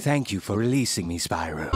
Thank you for releasing me, Spyro.